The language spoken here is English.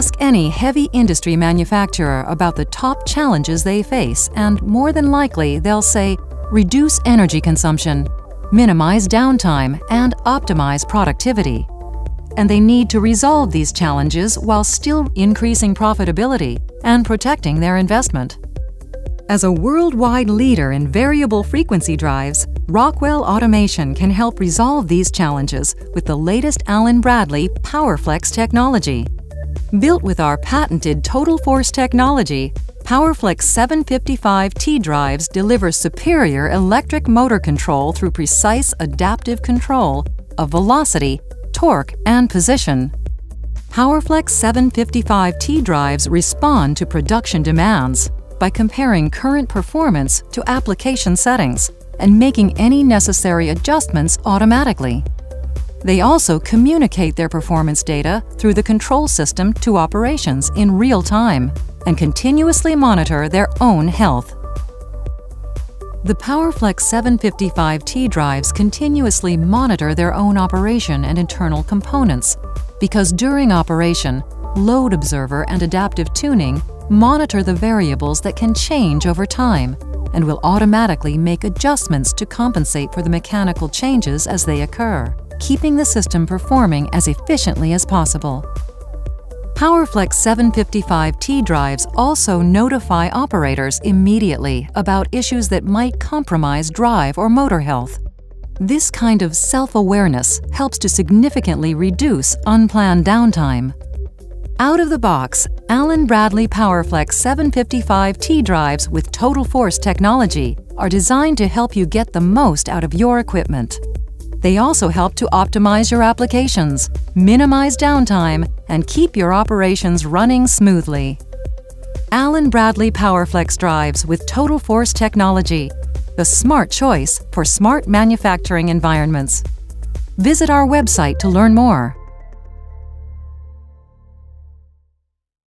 Ask any heavy industry manufacturer about the top challenges they face, and more than likely they'll say reduce energy consumption, minimize downtime, and optimize productivity. And they need to resolve these challenges while still increasing profitability and protecting their investment. As a worldwide leader in variable frequency drives, Rockwell Automation can help resolve these challenges with the latest Allen-Bradley PowerFlex technology. Built with our patented Total Force technology, PowerFlex 755T drives deliver superior electric motor control through precise adaptive control of velocity, torque, and position. PowerFlex 755T drives respond to production demands by comparing current performance to application settings and making any necessary adjustments automatically. They also communicate their performance data through the control system to operations in real time and continuously monitor their own health. The PowerFlex 755T drives continuously monitor their own operation and internal components because during operation, Load Observer and Adaptive Tuning monitor the variables that can change over time and will automatically make adjustments to compensate for the mechanical changes as they occur keeping the system performing as efficiently as possible. PowerFlex 755T drives also notify operators immediately about issues that might compromise drive or motor health. This kind of self-awareness helps to significantly reduce unplanned downtime. Out of the box, Allen-Bradley PowerFlex 755T drives with Total Force technology are designed to help you get the most out of your equipment. They also help to optimize your applications, minimize downtime, and keep your operations running smoothly. Allen-Bradley PowerFlex drives with Total Force technology, the smart choice for smart manufacturing environments. Visit our website to learn more.